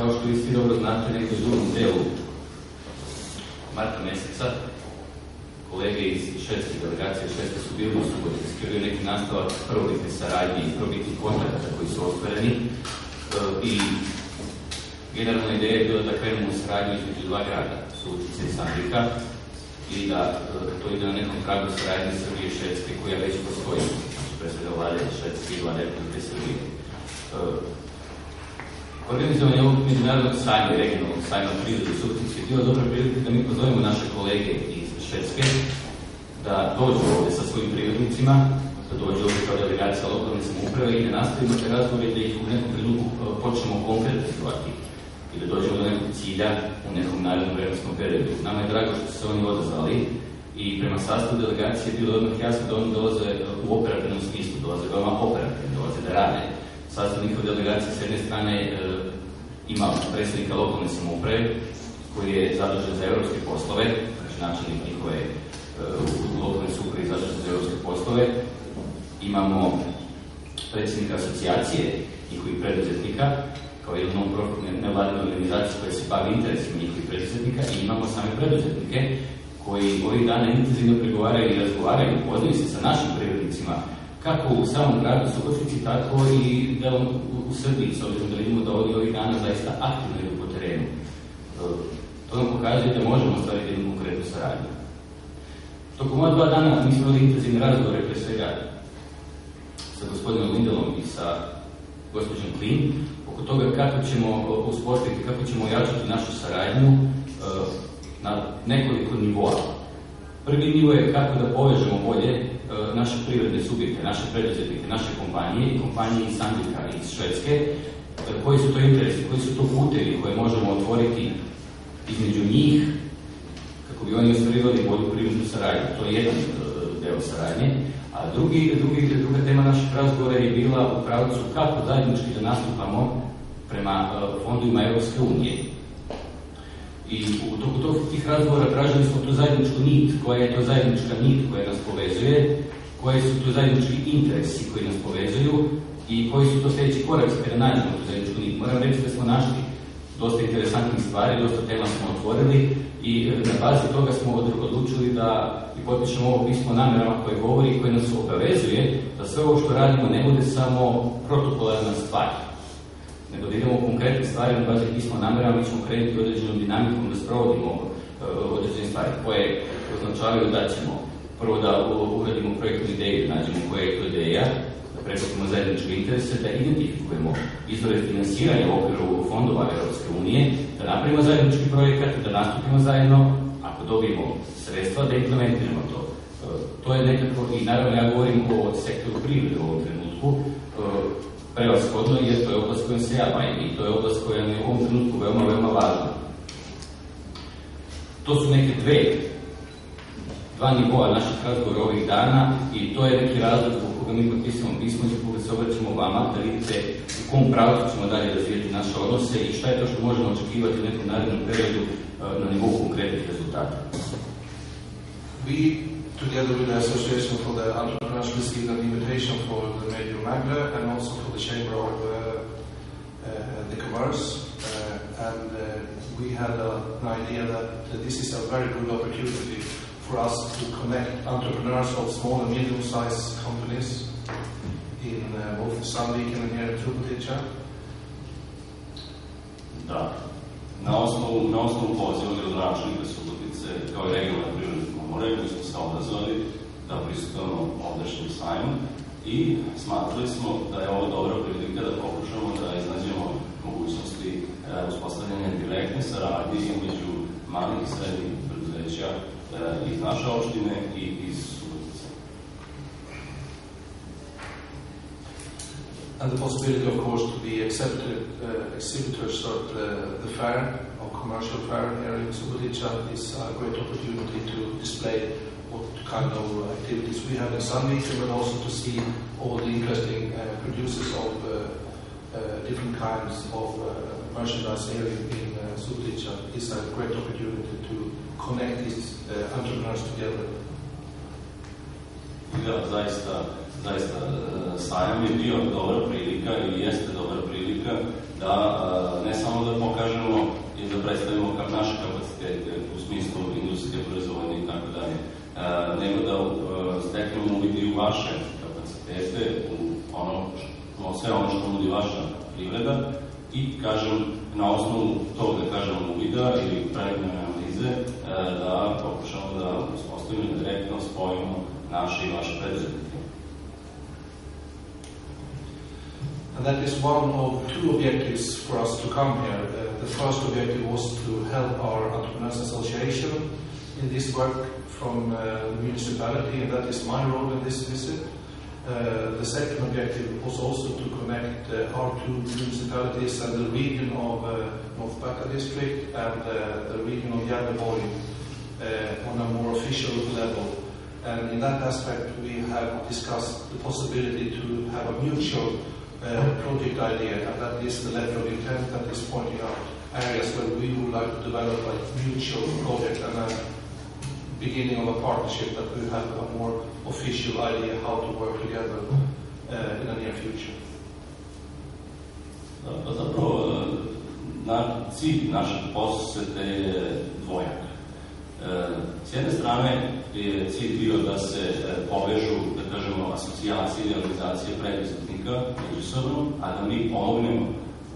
kao što vi svi dobro znate, nekog drugom delu marta mjeseca, kolege iz švedske delegacije Švedske su bili u Subotici, skrbio neki nastavak prvobitne saradnje i prvobitnih kontakata koji su ostvareni e, i generalna ideja je bila da krenemo u saradnju između dva grada, Subotice i Sandvika, i da e, to ide na nekom tragu saradnje Srbije i Švedske koja već postoji, znači pre svega vlade Švedske i vlade Republike Srbije. Organizovanje ovog međunarodnog sajma i regionalnog sajma prirode u Subotici je bila dobra prilika da mi pozovemo naše kolege iz Švedske da dođu ovdje sa svojim prirodnicima, da dođu ovdje kao delegacija lokalne samouprave i da nastavimo te razgovore da ih u nekom trenutku e, počnemo konkretizovati i da dođemo do nekog cilja u nekom narednom vremenskom periodu. Nama je drago što su se oni odazvali i prema sastavu delegacije bilo odmah jasno da oni dolaze u operativnom smislu, dolaze veoma operativno, dolaze da rade. Sastav njihove delegacije s jedne strane e, ima predsjednika lokalne samouprave koji je zadužen za europske poslove, znači načelnik njihove e, lokalne samouprave zadužen za europske poslove. Imamo predsjednika asocijacije njihovih preduzetnika, kao jednu non-profitnu nevladinu organizaciju koja se bavi interesima njihovih preduzetnika i imamo same preduzetnike koji ovih dana intenzivno pregovaraju i razgovaraju, upoznaju se sa našim privrednicima, kako u samom gradu Subotici, tako i delom u Srbiji, s obzirom da vidimo da ovdje ovih dana zaista aktivno idu po terenu. E, to nam pokazuje da možemo staviti jednu konkretnu saradnju. Tokom ova dva dana mi smo imali intenzivne razgovore, pre svega sa gospodinom Lindelom i sa gospođom Klin, oko toga kako ćemo uspostaviti, kako ćemo ojačati našu saradnju e, na nekoliko nivoa. Prvi nivo je kako da povežemo bolje e, naše privredne subjekte, naše preduzetnike, naše kompanije i kompanije iz Sandika iz Švedske, e, koji su to interesi, koji su to putevi koje možemo otvoriti između njih kako bi oni ostvarivali bolju privrednu saradnju. To je jedan deo saradnje. A drugi, drugi, druga tema naših razgovora je bila u pravcu kako zajednički da nastupamo prema fondovima Europske unije. I u toku tih razgovora tražili smo tu zajedničku nit, koja je to zajednička nit koja nas povezuje, koji su to zajednički interesi koji nas povezuju i koji su to sljedeći koraci kada nađemo tu zajedničku nit. Moram reći da smo našli dosta interesantnih stvari, dosta tema smo otvorili i na bazi toga smo odlučili da i potpišemo ovo pismo namjerama koje govori i koje nas obavezuje da sve ovo što radimo ne bude samo protokolarna stvar, nego da idemo u konkretne stvari na bazi pismo namjerama mi ćemo krenuti određenom dinamikom da sprovodimo uh, određene stvari koje označavaju da ćemo prvo da uradimo projektnu ideju, nađemo koja je to ideja, da prepustimo zajedničke interese, da identifikujemo izvore finansiranja u okviru fondova Europske da napravimo zajednički projekat, da nastupimo zajedno, ako dobijemo sredstva, da implementiramo to. E, to je nekako, i naravno ja govorim o sektoru privrede u ovom trenutku, e, prevashodno jer to je oblast kojom se ja bavim i to je oblast koja je u ovom trenutku veoma, veoma važna. To su neke dve dva nivoa naših razgovora ovih dana i to je neki razlog u koga mi potpisamo pismo i koga se obraćamo vama da vidite u kom pravcu ćemo dalje razvijeti naše odnose i šta je to što možemo očekivati u nekom narednom periodu na nivou konkretnih rezultata. We, together with the Association for the Entrepreneurs, received an invitation for the Radio Magna and also for the Chamber of uh, uh, the Commerce. Uh, and we had an idea that this is a very good opportunity for us to connect entrepreneurs of small and medium-sized companies in uh, both Sandviken and here in Trubotica. Da. Na osnovu, na osnovu poziva Subotice kao i komore koji smo se odazvali da prisutamo ovdašnjem sajmu i smatrali smo da je ovo dobra prilika da pokušamo da iznađemo mogućnosti e, uspostavljanja direktne saradnje između malih i srednjih preduzeća uh, iz naše opštine i iz Subotice. And the possibility, of course, to be accepted uh, exhibitors at the, the fair, or commercial fair here in Subotica is a great opportunity to display what kind of activities we have in Sandviken, but also to see all the interesting uh, producers of uh, uh, different kinds of uh, merchandise here in, uh, Subotica. It's a great opportunity to connect these uh, entrepreneurs together. I da, zaista, zaista sajam je bio dobra prilika i jeste dobra prilika da ne samo da pokažemo kvalitetne u smislu industrije, obrazovanja i tako dalje. Nego da e, steknemo uvidi u vaše kapacitete, u ono, sve ono što budi vaša privreda i kažem na osnovu tog da kažemo uvida ili predmjene analize e, da pokušamo da uspostavimo direktno spojimo naše i vaše predmjene. And that is one of two objectives for us to come here. Uh, the first objective was to help our Entrepreneurs Association in this work from uh, the municipality, and that is my role in this visit. Uh, the second objective was also to connect uh, our two municipalities and the region of uh, North Backa district and uh, the region of Gävleborg uh, on a more official level. And in that aspect, we have discussed the possibility to have a mutual uh, project idea, and that is the letter of intent that is pointing out areas where we would like to develop a mutual project and a beginning of a partnership that we have a more official idea how to work together uh, in the near future. Pa zapravo, na, cilj našeg posete je dvojak. S jedne strane je cilj bio da se povežu, da kažemo, asocijacije i organizacije preduzetnika međusobno, a da mi pomognemo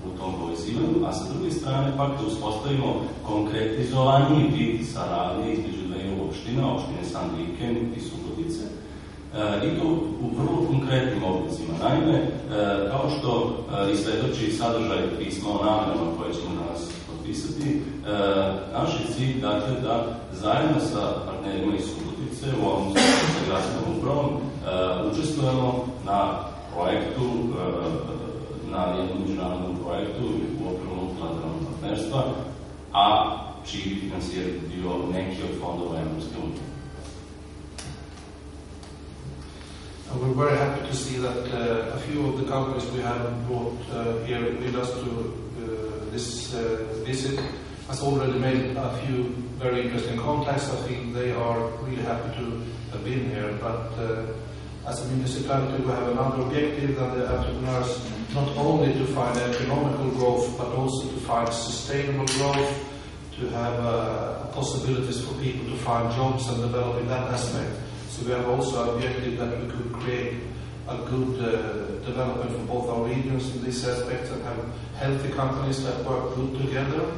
u tom povezivanju, a sa druge strane pak da uspostavimo konkretizovaniji vid saradnje između dveju opština, opštine Sandviken i Subotice, i to u vrlo konkretnim oblicima. Naime, kao što isvedoči sadržaj pisma o namerama koje ćemo danas potpisati, naš je cilj dakle, da zajedno sa partnerima iz Subotice u ovom sa gradskom upravom učestvujemo na projektu, na jednom međunarodnom projektu u okviru multilateralnog partnerstva, a čiji bi finansijer bio neki od fondova Evropske unije. And we're very happy to see that uh, a few of the companies we have brought uh, here with us to this uh, visit has already made a few very interesting contacts. I think they are really happy to have been here. But uh, as a municipality, we have another objective that the entrepreneurs not only to find economical growth, but also to find sustainable growth, to have uh, possibilities for people to find jobs and develop in that aspect. So we have also an objective that we could create a good uh, development for both our regions in this aspect and have healthy companies that work good together.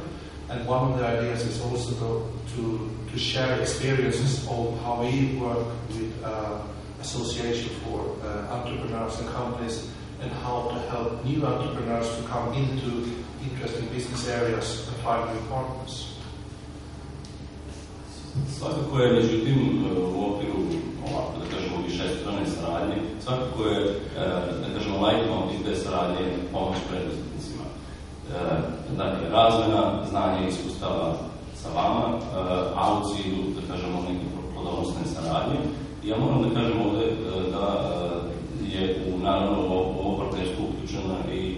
And one of the ideas is also to, to, to share experiences of how we work with uh, association for uh, entrepreneurs and companies and how to help new entrepreneurs to come into interesting business areas and find new partners. Svakako je, međutim, u okviru ovako, da kažemo, više strane saradnje, svakako je, da kažemo, lajtmotiv te saradnje pomoć preduzetnicima. Dakle, razmena znanja i iskustava sa vama, a u cilju, da kažemo, neke plodonosne saradnje. Ja moram da kažem ovde da je u, naravno, ovo partnerstvo uključeno i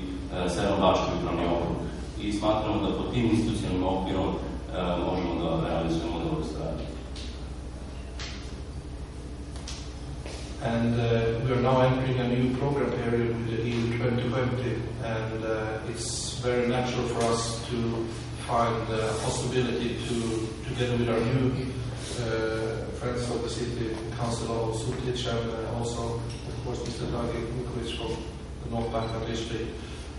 Severno-Bački upravni okrug. I smatramo da pod tim institucionalnim okvirom možemo da realizujemo dobro saradnje. And uh, we are now entering a new program period with the EU 2020, and uh, it's very natural for us to find the possibility to, together with our new uh, friends of the city council of Sutic and also, of course, Mr. Draghi Vukovic from the North Bank district,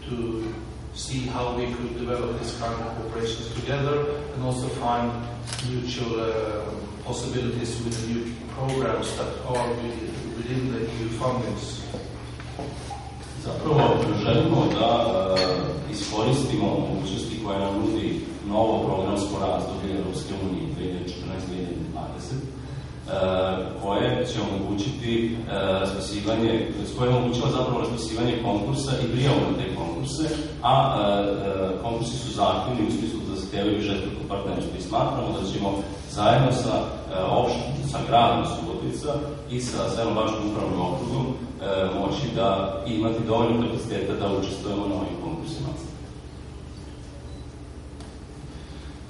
to see how we could develop this kind of operations together and also find mutual uh, possibilities with the new programs that are within the EU. Zapravo želimo da uh, iskoristimo mogućnosti koje nam nudi novo programsko razdoblje Europske unije 2014-2020 uh, koje će omogućiti uh, raspisivanje, koje omogućava zapravo raspisivanje konkursa i prijavu na te konkurse, a uh, konkursi su zahtjevni u smislu da zahtevaju žestoko partnerstvo i smatramo da ćemo zajedno sa opštinom, sa gradom I sa okrugom moći da imati dovoljno kapaciteta da učestvujemo na ovim konkursima.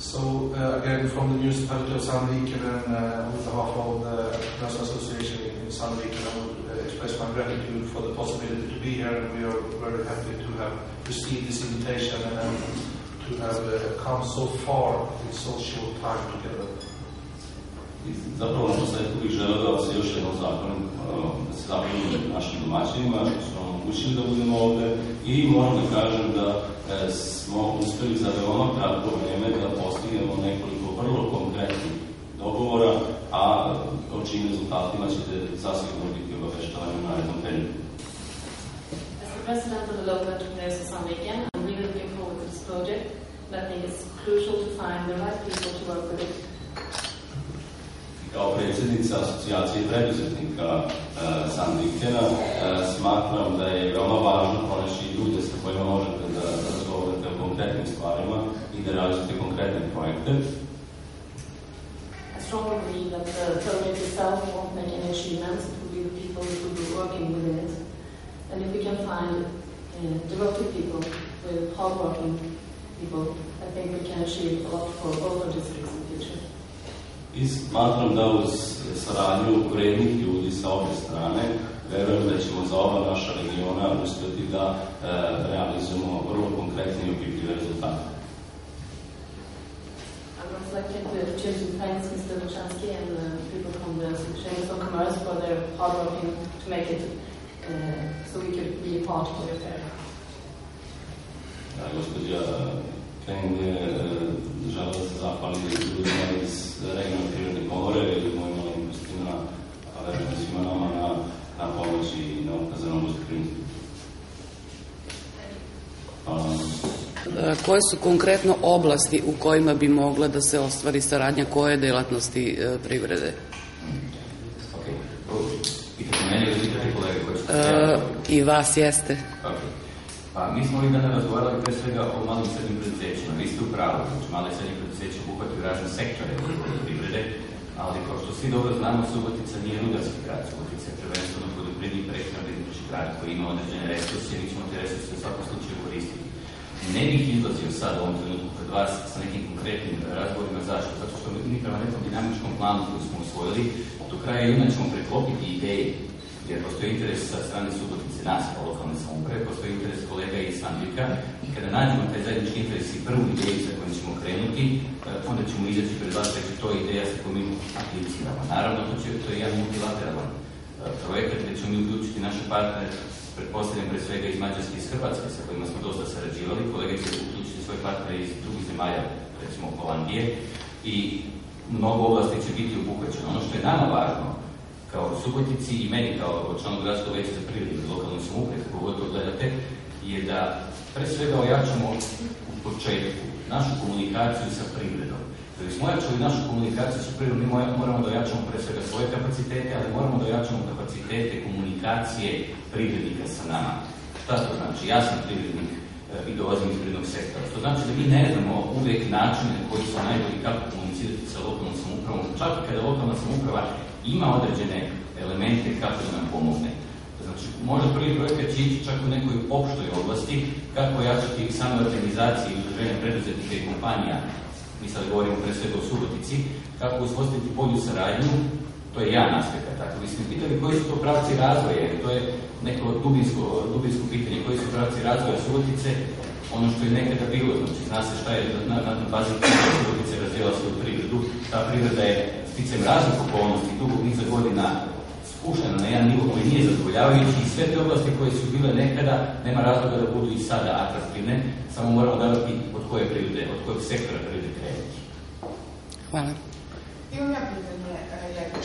So uh, again, from the municipality of Sandviken and uh, on behalf of the National Association in Sandviken, I would uh, express my gratitude for the possibility to be here, and we are very happy to have received this invitation and to have come so far in so short time together. Zapravo na posljedku bih želeo da vas još jednom zahvalim, da se zahvalim našim domaćinima što su nam omogućili da budemo ovde i moram da kažem da e, smo uspeli za veoma kratko vrijeme da postignemo nekoliko vrlo konkretnih dogovora, a o čim rezultatima ćete zasigurno biti obaveštavani u narednom periodu. As the president of the local entrepreneurs Sandviken, I'm really looking forward to this project, but I think it's crucial to find the right people to work with it. Kao predsjednica asocijacije preduzetnika e, Sandvikena e, smatram da je veoma važno pronaći ljude sa kojima možete da razgovarate o konkretnim stvarima i da radite konkretne projekte. I strongly believe that the project itself won't make any achievements, it be the people who will be working within it. And if we can find uh, devoted people with hardworking people, I think we can achieve a lot for both our districts. I smatram da uz saradnju vrednih ljudi sa obje strane, verujem da ćemo za oba naša regiona uspjeti da e, realizujemo vrlo konkretne i opipljive rezultate. I would also like to take the opportunity to thank Mr. Luchansky and the people from the Chamber of Commerce for their hard working to make it uh, so we could be a part of the fair. Da, gospođa Keng je e, žela da se zahvali ljudima iz regionalne privredne komore i mojim malenkovstima, a verujem svima nama na, na pomoći i na ukazanom gostoprimstvu. E, Koje su konkretno oblasti u kojima bi mogla da se ostvari saradnja koje delatnosti e, privrede? Ok, prvo, pitate mene ili pitate kolege koji su se E? I vas jeste. Mi smo ovih dana razgovarali pre svega o malim i srednjim preduzećima. Vi ste u pravu, znači male i srednje preduzeće obuhvataju razne sektore poljoprivrede, ali kao što svi dobro znamo, Subotica nije rudarski grad. Subotica je prvenstveno poljoprivredni prehrambeni grad koji ima određene resurse i mi ćemo te resurse u svakom slučaju koristiti. Ne bih izlazio sad u ovom trenutku pred vas sa nekim konkretnim razgovorima zašto? Zato što mi prema nekom dinamičkom planu koji smo usvojili, do kraja juna ćemo preklopiti ideje jer postoji interes sa strane Subotice nas kao lokalne samouprave, postoji interes kolega iz Sandvika i kada nađemo taj zajednički interes i prvu ideju sa kojom ćemo krenuti, e, onda ćemo izaći pred vas reći to ideja sa kojom mi apliciramo. Naravno, to, će, to je jedan multilateralan e, projekat gdje ćemo mi uključiti naše partnere, pretpostavljam pre svega iz Mađarske i iz Hrvatske sa kojima smo dosta sarađivali, kolege će uključiti svoje partnere iz drugih zemalja, recimo Holandije i mnogo oblasti će biti obuhvaćeno. Ono što je nama važno, kao Subotici i meni kao članu gradskog veća za privredu i lokalnu samoupravu, kako god to gledate, je da pre svega ojačamo u početku našu komunikaciju sa privredom. Da bismo ojačali našu komunikaciju sa privredom, mi moramo da ojačamo pre svega svoje kapacitete, ali moramo da ojačamo kapacitete komunikacije privrednika sa nama. Šta to znači? Ja sam privrednik i dolazim iz privrednog sektora. Što znači da mi ne znamo uvijek načine koji su najbolji kako komunicirati sa lokalnom samoupravom, čak i kada lokalna samouprava ima određene elemente kako da nam pomogne. Znači, možda prvi projekat će ići čak u nekoj opštoj oblasti, kako ojačati same organizacije i udruženja preduzetnika i kompanija, mi sad govorimo pre svega o Subotici, kako uspostaviti bolju saradnju, to je jedan aspekt, tako vi ste pitali koji su to pravci razvoja, jer to je neko dubinsko, dubinsko pitanje, koji su pravci razvoja Subotice, ono što je nekada bilo, znači zna se šta je na, na, na bazi čega Subotice razvijela svoju privredu, ta privreda je sticam raznih okolnosti dugog niza godina spuštena na jedan nivo koji nije zadovoljavajući i sve te oblasti koje su bile nekada nema razloga da budu i sada atraktivne, samo moramo davati od koje privrede, od kojeg sektora privrede krenuti. Hvala. Imam ja pitanje.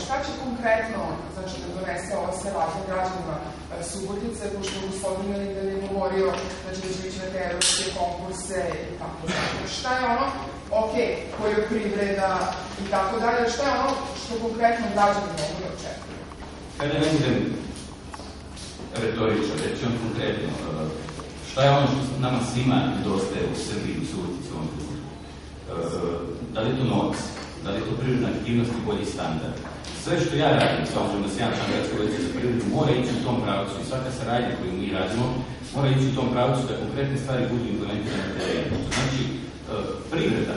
Šta će konkretno znači, da donese ova saradnja građanima e, Subotice, pošto gospodin Linden je govorio znači, da će ići na te evropske konkurse i tako dalje. Šta je ono, ok, poljoprivreda i tako dalje, šta je ono što konkretno građani mogu da očekuju? Kada ne budem retoričan, reći vam konkretno, uh, šta je ono što nama svima nedostaje u Srbiji, u Subotici u ovom? Uh, Da li je to novac? Da li je to privredna aktivnost i bolji standard? Sve što ja radim, s obzirom da se ja sam gradsko veće za privredu, mora ići u tom pravcu i svaka saradnja koju mi radimo mora ići u tom pravcu da konkretne stvari budu implementirane na terenu. Znači, uh, privreda,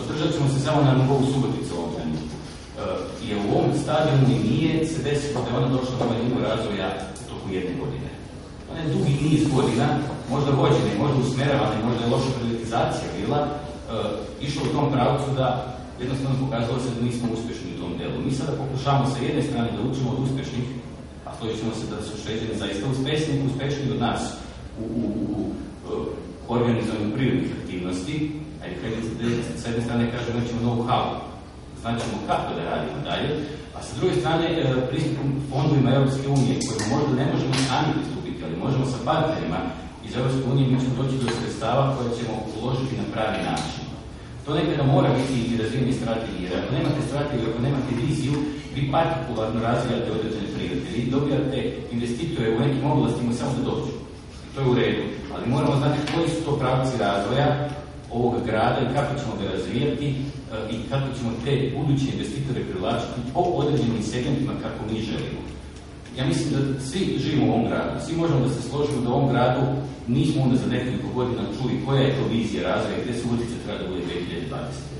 održat ćemo se samo na nivou Subotice u ovom. Uh, jer u ovom stadionu i nije se desilo da je ona došla na ovaj nivo razvoja u toku jedne godine. Ona je dugi niz godina, možda vođena možda usmeravana možda je loša prioritizacija bila, uh, išla u tom pravcu da jednostavno pokazalo se da nismo uspješni u tom delu. Mi sada pokušavamo sa jedne strane da učimo od uspješnih, a složit ćemo se da su šveđani zaista uspješniji, uspješniji od nas u, u, u, u organizovanju prirodnih aktivnosti, a i s jedne strane kažemo da ćemo know-how, znaćemo kako da radimo dalje, a sa druge strane e, pristupom fondovima Europske unije, kojima možda ne možemo sami pristupiti, ali možemo sa partnerima iz Europske unije, mi ćemo doći do sredstava koje ćemo uložiti na pravi način. To nekada mora biti i razvijeni strategije, ako nemate strategiju, ako nemate viziju, vi partikularno razvijate određene prilike, vi dobijate investitore u nekim oblastima samo da dođu. To je u redu, ali moramo znati koji su to pravci razvoja ovog grada i kako ćemo ga razvijati e, i kako ćemo te buduće investitore privlačiti po određenim segmentima kako mi želimo. Ja mislim da svi živimo u ovom gradu, svi možemo da se složimo da u ovom gradu nismo onda za nekoliko godina čuli koja je to vizija razvoja gdje su utjece treba da bude 2020. godine.